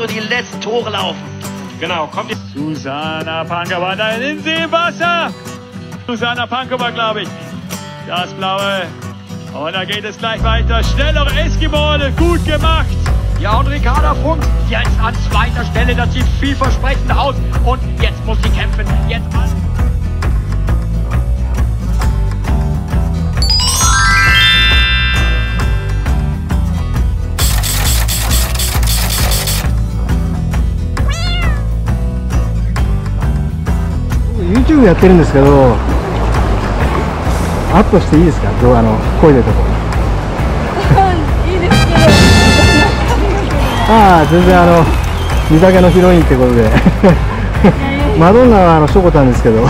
und die letzten Tore laufen. Genau, kommt jetzt. Susanna Pankova, da im Wasser. Susanna Pankova, glaube ich. Das Blaue. Und da geht es gleich weiter. Schnellere Eskimole, gut gemacht. Ja, und Ricarda Funk jetzt an zweiter Stelle. Das sieht vielversprechend aus. Und jetzt muss sie kämpfen. Jetzt an. YouTube やってるんですけどアップしていいですか？動画の声でとこ。いいですけどああ全然あの見かけのヒロインってことで。マドンナはあのショコタンですけど。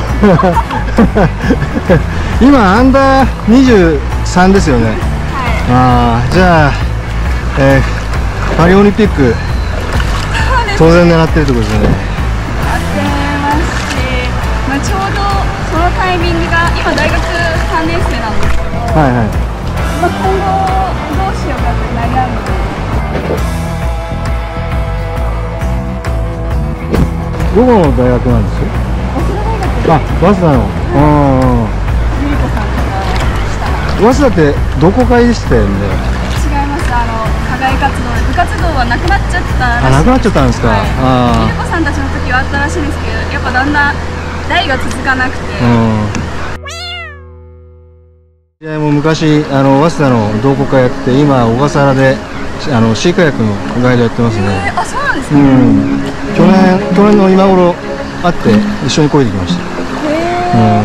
今アンダー23ですよね、ああじゃあ、えーパリオリンピック当然狙ってるってことですよねそのタイミングが今大学3年生なんですけど、はいはいまあ、今後どうしようかって悩むどこの大学なんです早稲田大学あ早稲田のうんゆり子さんとかした早稲田ってどこ会でしたよ。ね違います。あの課外活動で部活動はなくなっちゃったらしいあなくなっちゃったんですか？はい、あゆり子さんたちの時はあったらしいんですけどやっぱだんだん代が続かなくて、うん。いやもう昔あの早稲田の同好会やって今小笠原であのシーカヤックのガイドやってますえねーあそうなんですか、うん。去年去年の今頃会って一緒に漕いできました。へうん。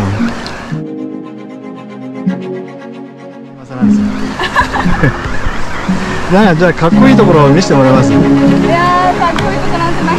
噂 なんかじゃあかっこいいところを見せてもらえます？ーいやーかっこいいとこなんてない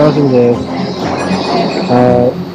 causing the uh,